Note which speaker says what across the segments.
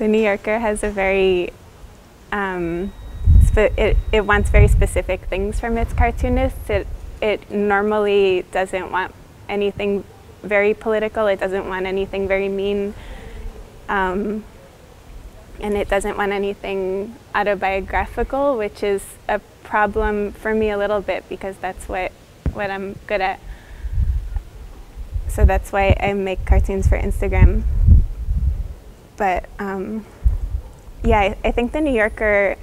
Speaker 1: The New Yorker has a very, um, it, it wants very specific things from its cartoonists. It, it normally doesn't want anything very political, it doesn't want anything very mean, um, and it doesn't want anything autobiographical, which is a problem for me a little bit because that's what, what I'm good at. So that's why I make cartoons for Instagram. But um, yeah, I, I think the New Yorker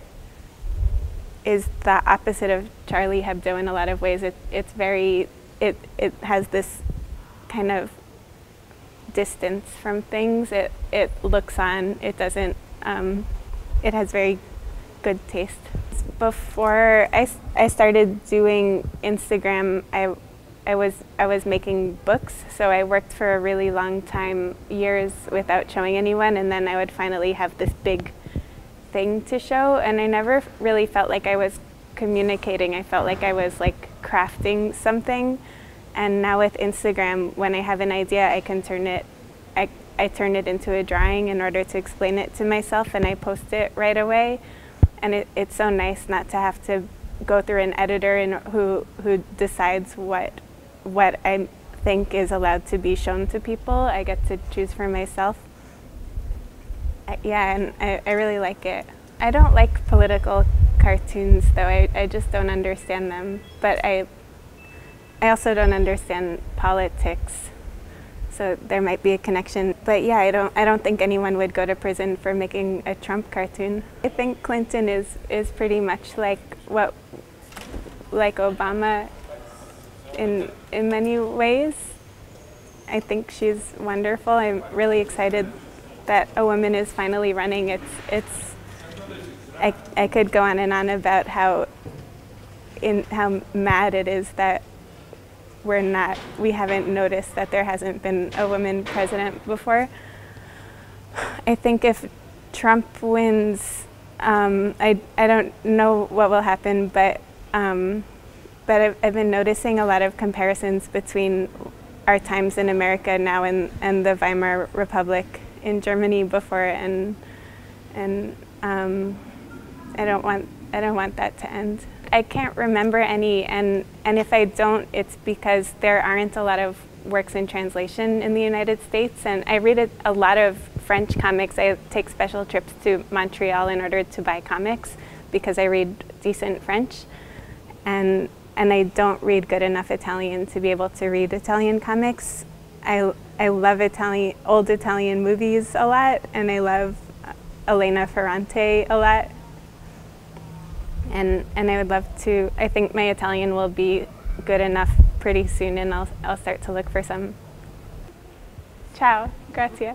Speaker 1: is the opposite of Charlie Hebdo in a lot of ways. It, it's very, it, it has this kind of distance from things. It, it looks on, it doesn't, um, it has very good taste. Before I, I started doing Instagram, I, I, was, I was making books, so I worked for a really long time, years without showing anyone, and then I would finally have this big thing to show, and I never really felt like I was communicating. I felt like I was like crafting something. And now with Instagram, when I have an idea, I can turn it, I, I turn it into a drawing in order to explain it to myself, and I post it right away. And it, it's so nice not to have to go through an editor and who who decides what what I think is allowed to be shown to people. I get to choose for myself yeah, and I, I really like it. I don't like political cartoons, though. I, I just don't understand them. But I, I also don't understand politics. So there might be a connection. But yeah, I don't, I don't think anyone would go to prison for making a Trump cartoon. I think Clinton is, is pretty much like what, like Obama in, in many ways. I think she's wonderful. I'm really excited that a woman is finally running. It's it's I, I could go on and on about how in how mad it is that we're not we haven't noticed that there hasn't been a woman president before. I think if Trump wins, um, I I don't know what will happen, but um, but I've, I've been noticing a lot of comparisons between our times in America now and, and the Weimar Republic in Germany before, and and um, I don't want I don't want that to end. I can't remember any, and and if I don't, it's because there aren't a lot of works in translation in the United States, and I read a, a lot of French comics. I take special trips to Montreal in order to buy comics because I read decent French, and and I don't read good enough Italian to be able to read Italian comics. I, I love Italian, old Italian movies a lot, and I love uh, Elena Ferrante a lot. And, and I would love to, I think my Italian will be good enough pretty soon, and I'll, I'll start to look for some. Ciao, grazie.